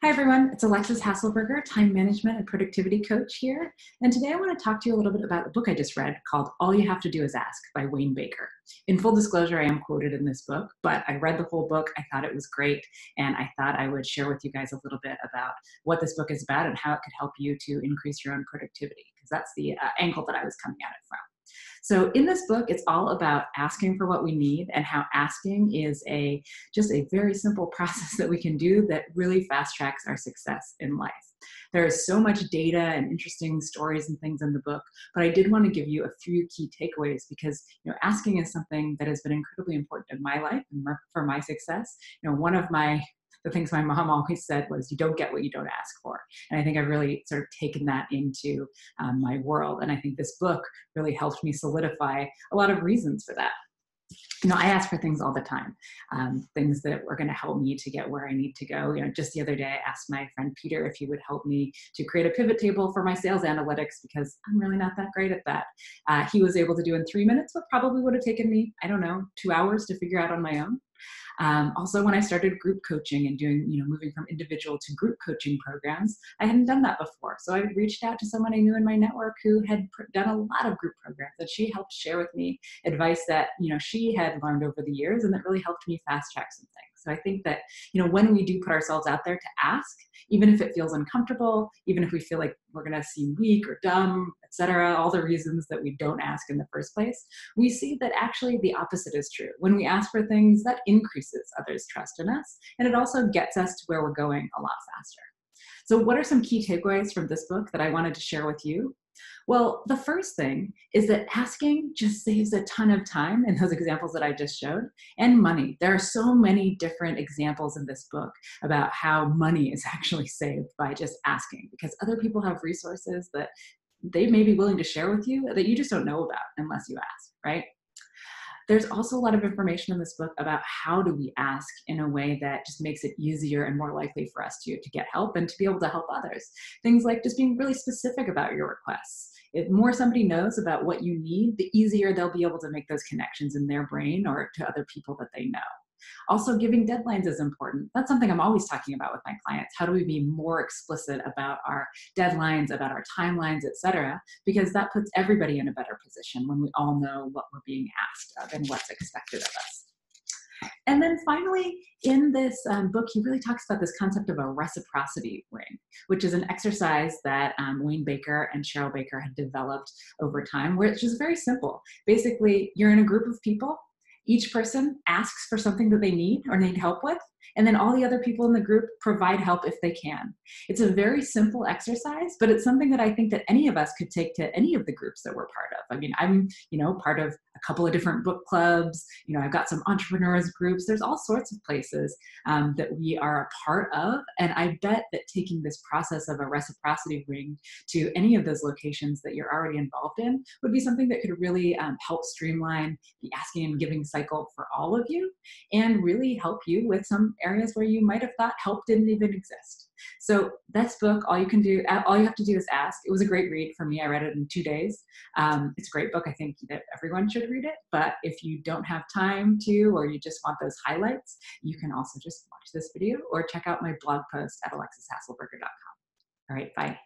Hi everyone, it's Alexis Haselberger, time management and productivity coach here. And today I want to talk to you a little bit about a book I just read called All You Have to Do Is Ask by Wayne Baker. In full disclosure, I am quoted in this book, but I read the whole book. I thought it was great, and I thought I would share with you guys a little bit about what this book is about and how it could help you to increase your own productivity, because that's the uh, angle that I was coming at it from. So in this book, it's all about asking for what we need and how asking is a just a very simple process that we can do that really fast tracks our success in life. There is so much data and interesting stories and things in the book, but I did want to give you a few key takeaways because you know asking is something that has been incredibly important in my life and for my success. You know, one of my the things my mom always said was, you don't get what you don't ask for. And I think I've really sort of taken that into um, my world. And I think this book really helped me solidify a lot of reasons for that you know, I ask for things all the time, um, things that are going to help me to get where I need to go. You know, just the other day, I asked my friend Peter if he would help me to create a pivot table for my sales analytics because I'm really not that great at that. Uh, he was able to do in three minutes what probably would have taken me, I don't know, two hours to figure out on my own. Um, also, when I started group coaching and doing, you know, moving from individual to group coaching programs, I hadn't done that before. So I reached out to someone I knew in my network who had done a lot of group programs, and she helped share with me advice that you know she had learned over the years, and that really helped me fast track some. I think that, you know, when we do put ourselves out there to ask, even if it feels uncomfortable, even if we feel like we're going to seem weak or dumb, etc., all the reasons that we don't ask in the first place, we see that actually the opposite is true. When we ask for things, that increases others' trust in us, and it also gets us to where we're going a lot faster. So, what are some key takeaways from this book that I wanted to share with you? Well, the first thing is that asking just saves a ton of time in those examples that I just showed and money. There are so many different examples in this book about how money is actually saved by just asking because other people have resources that they may be willing to share with you that you just don't know about unless you ask, right? There's also a lot of information in this book about how do we ask in a way that just makes it easier and more likely for us to, to get help and to be able to help others. Things like just being really specific about your requests. If more somebody knows about what you need, the easier they'll be able to make those connections in their brain or to other people that they know. Also, giving deadlines is important. That's something I'm always talking about with my clients. How do we be more explicit about our deadlines, about our timelines, et cetera? Because that puts everybody in a better position when we all know what we're being asked of and what's expected of us. And then finally, in this um, book, he really talks about this concept of a reciprocity ring, which is an exercise that um, Wayne Baker and Cheryl Baker had developed over time, which is very simple. Basically, you're in a group of people each person asks for something that they need or need help with, and then all the other people in the group provide help if they can. It's a very simple exercise, but it's something that I think that any of us could take to any of the groups that we're part of. I mean, I'm, you know, part of a couple of different book clubs. You know, I've got some entrepreneurs groups. There's all sorts of places um, that we are a part of. And I bet that taking this process of a reciprocity ring to any of those locations that you're already involved in would be something that could really um, help streamline the asking and giving cycle for all of you and really help you with some areas where you might have thought help didn't even exist. So this book, all you can do, all you have to do is ask. It was a great read for me. I read it in two days. Um, it's a great book. I think that everyone should read it. But if you don't have time to, or you just want those highlights, you can also just watch this video or check out my blog post at alexishaselberger.com. All right, bye.